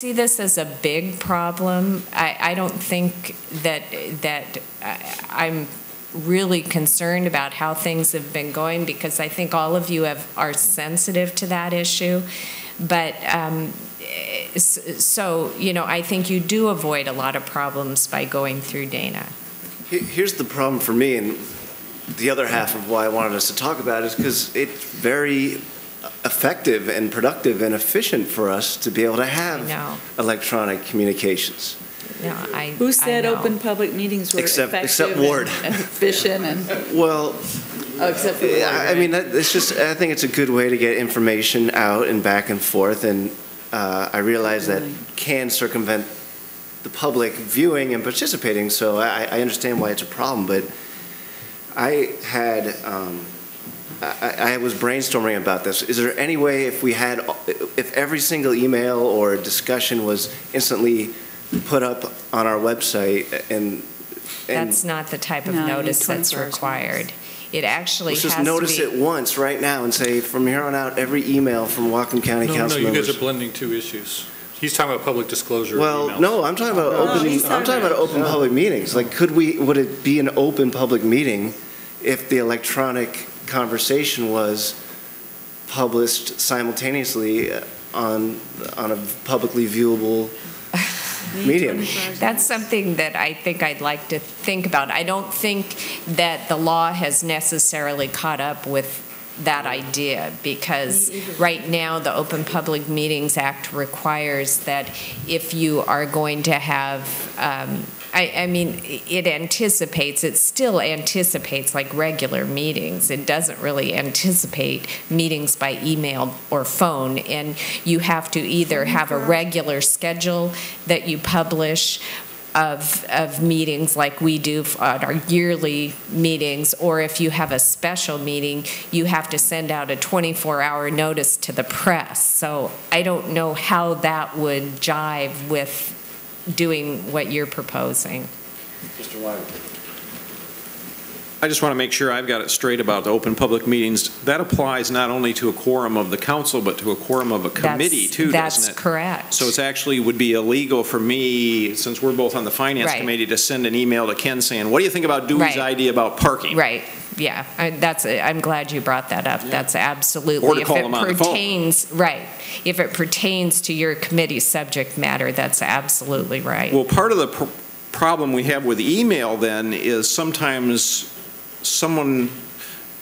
see this as a big problem. I, I don't think that, that I- I'm really concerned about how things have been going because I think all of you have, are sensitive to that issue. But, um, so, you know, I think you do avoid a lot of problems by going through Dana. Here's the problem for me, and the other half of why I wanted us to talk about is because it's very effective and productive and efficient for us to be able to have electronic communications. no, I, Who I said know. open public meetings were Except- effective? except and Ward. Efficient and, Well, oh, except for Ward, Yeah, I mean, it's just, I think it's a good way to get information out and back and forth, and uh, I realize that can circumvent the public viewing and participating, so I, I understand why it's a problem, but I had, um, I, I was brainstorming about this. Is there any way if we had, if every single email or discussion was instantly put up on our website and? and- That's not the type of No, notice that's 24 hours required. It actually Let's has just to be. notice it once, right now, and say, from here on out, every email from Whatcom County No, no, council you guys are blending two issues. He's talking about public disclosure Well, emails. no, I'm talking about No, open, he's I'm talking talking about open public meetings. Like, could we, would it be an open public meeting if the electronic conversation was published simultaneously on, on a publicly viewable medium? That's something that I think I'd like to think about. I don't think that the law has necessarily caught up with that idea because right now, the Open Public Meetings Act requires that if you are going to have, um, I, I mean, it anticipates, it still anticipates like regular meetings. It doesn't really anticipate meetings by email or phone. And you have to either have a regular schedule that you publish of, of meetings like we do at our yearly meetings, or if you have a special meeting, you have to send out a 24-hour notice to the press. So I don't know how that would jive with doing what you're proposing. Mr. Weimer? I just want to make sure I've got it straight about the open public meetings. That applies not only to a quorum of the council, but to a quorum of a committee That's- too, That's doesn't it? That's correct. So it's actually would be illegal for me, since we're both on the finance Right. committee, to send an email to Ken saying, what do you think about Dewey's Right. idea about parking? Right, yeah, I- that's, I'm glad you brought that up, that's absolutely. Or to call them on the If it phone. pertains, right, if it pertains to your committee's subject matter, that's absolutely right. Well, part of the pr- problem we have with email then is sometimes someone,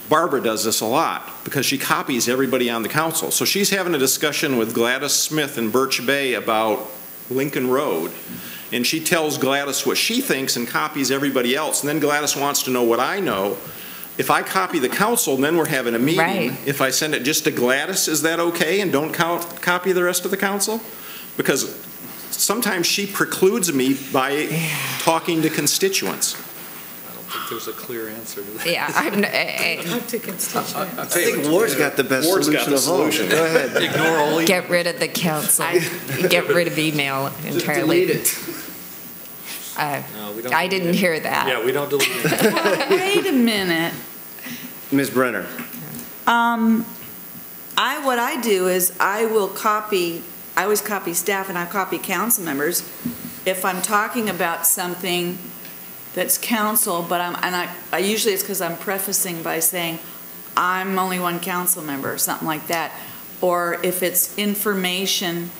Barbara does this a lot, because she copies everybody on the council. So she's having a discussion with Gladys Smith in Birch Bay about Lincoln Road, and she tells Gladys what she thinks and copies everybody else, and then Gladys wants to know what I know. If I copy the council, then we're having a meeting. Right. If I send it just to Gladys, is that okay, and don't count, copy the rest of the council? Because sometimes she precludes me by talking to constituents. I don't think there's a clear answer to that. Yeah, I'm, eh, eh, I think Ward's got the best Ward's got solution the of all. solution. Go ahead. Ignore only. get rid of the council, get rid of email entirely. it. Uh, No, we don't I didn't it. hear that. Yeah, we don't delete it. Wait a minute. Ms. Brenner? Um, I, what I do is I will copy, I always copy staff and I copy council members. If I'm talking about something that's council, but I'm, and I, I usually it's because I'm prefacing by saying, I'm only one council member, or something like that. Or if it's information,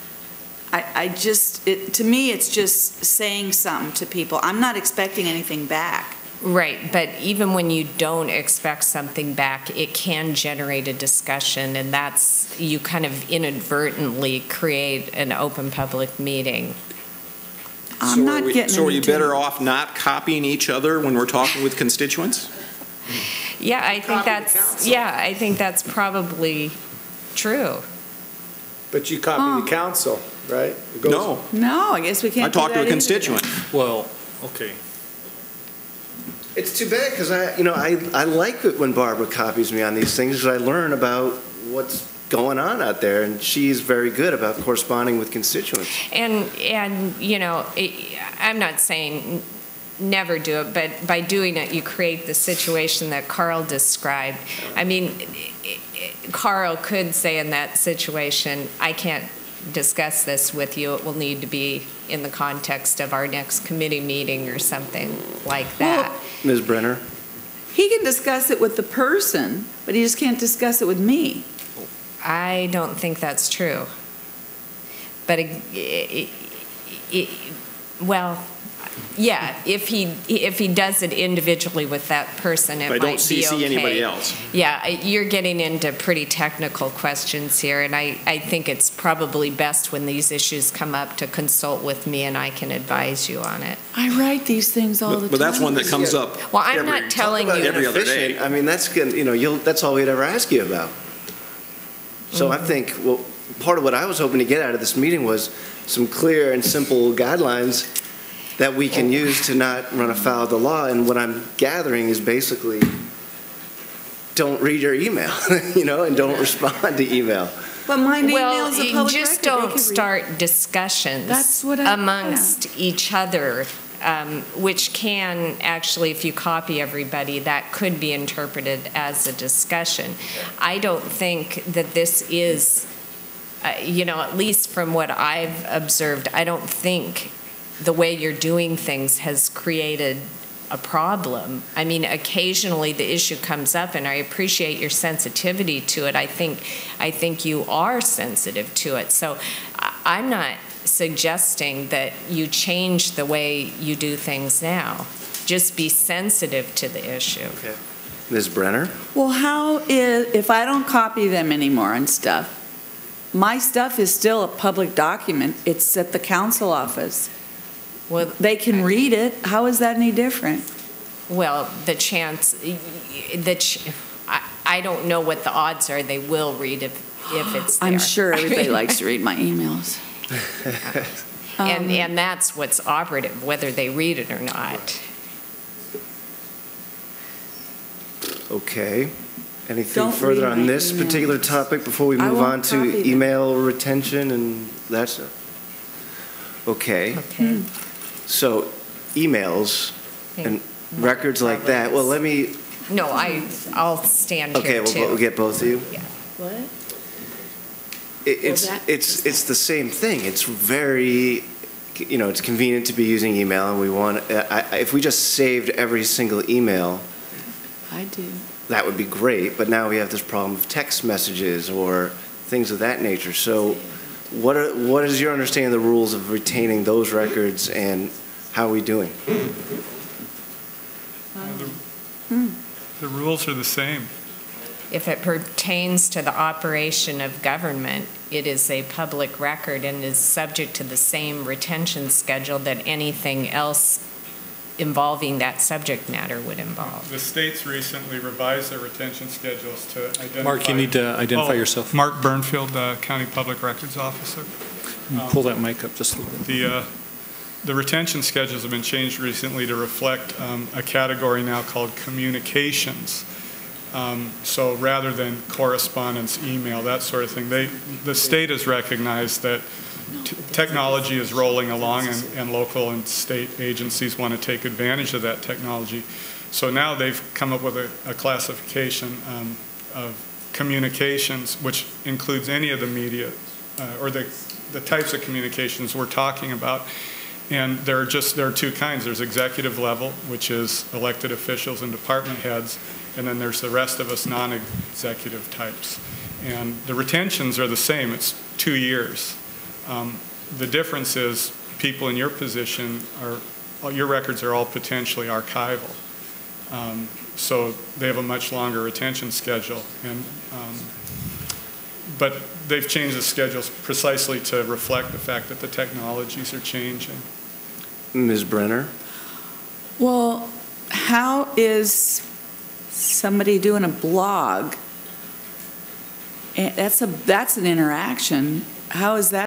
I, I just, it, to me, it's just saying something to people. I'm not expecting anything back. Right, but even when you don't expect something back, it can generate a discussion, and that's, you kind of inadvertently create an open public meeting. I'm So are not we- getting So are you into- better off not copying each other when we're talking with constituents? Yeah, I think that's, yeah, I think that's probably true. But you copy the oh. council, right? Goes- No, No, I guess we can't I do talked to that a either. constituent. Well, okay. It's too bad, because I, you know, I, I like it when Barbara copies me on these things, because I learn about what's going on out there, and she's very good about corresponding with constituents. And, and, you know, it- I'm not saying never do it, but by doing it, you create the situation that Carl described. I mean, Carl could say in that situation, I can't discuss this with you, it will need to be in the context of our next committee meeting or something like that. Ms. Brenner? He can discuss it with the person, but he just can't discuss it with me. I don't think that's true. But, it- it- it- well, yeah, if he, if he does it individually with that person, it I might don't be okay. Anybody else. Yeah, you're getting into pretty technical questions here, and I, I think it's probably best when these issues come up to consult with me and I can advise you on it. I write these things all the But time. but that's one that comes up Well, I'm every- not telling you, Every other day. I mean, that's, you know, you'll, that's all we'd ever ask you about. So Mm-hmm. I think, well, part of what I was hoping to get out of this meeting was some clear and simple guidelines that we can use to not run afoul of the law, and what I'm gathering is basically, don't read your email, you know, and don't respond to email. But my well, email's a you public just They don't could read it. start discussions That's what I- amongst each other, um, which can actually, if you copy everybody, that could be interpreted as a discussion. I don't think that this is, uh, you know, at least from what I've observed, I don't think the way you're doing things has created a problem. I mean, occasionally the issue comes up, and I appreciate your sensitivity to it. I think, I think you are sensitive to it. So I'm not suggesting that you change the way you do things now. Just be sensitive to the issue. Okay. Ms. Brenner? Well, how is, if I don't copy them anymore and stuff, my stuff is still a public document. It's at the council office. Well, They can read it. How is that any different? well, the chance, the, ch- I I don't know what the odds are they will read if, if it's there. I'm sure everybody likes to read my emails. And, Um, and that's what's operative, whether they read it or not. Okay. Anything Don't further read on my this particular topic before we I move won't on copy to them. email retention and that stuff? Okay, Okay. so emails and records like that, well, let me, No, I, I'll stand okay, here we'll, we'll too. get both of you. Yeah. What? It- It's, that- it's, it's the same thing. It's very, you know, it's convenient to be using email, and we want, uh, I- I- if we just saved every single email, I do. that would be great, but now we have this problem of text messages or things of that nature. So what are, what is your understanding of the rules of retaining those records, and how are we doing? The um, rules hmm. are the same. If it pertains to the operation of government, it is a public record and is subject to the same retention schedule that anything else involving that subject matter would involve. The states recently revised their retention schedules to identify. Mark, you need to identify Oh, yourself. Mark Burnfield, uh, County Public Records Officer. Pull that mic up just a little bit. The, uh, the retention schedules have been changed recently to reflect um, a category now called communications. Um, So rather than correspondence, email, that sort of thing, they, the state has recognized that technology is rolling along and, and local and state agencies want to take advantage of that technology. So now they've come up with a, a classification um, of communications, which includes any of the media, uh, or the, the types of communications we're talking about. And there are just, there are two kinds. There's executive level, which is elected officials and department heads, and then there's the rest of us non-executive types. And the retentions are the same. It's two years. Um, The difference is people in your position are, your records are all potentially archival. Um, So they have a much longer retention schedule. And, um, but they've changed the schedules precisely to reflect the fact that the technologies are changing. Ms. Brenner? Well, how is somebody doing a blog? Eh, That's a, that's an interaction. How is that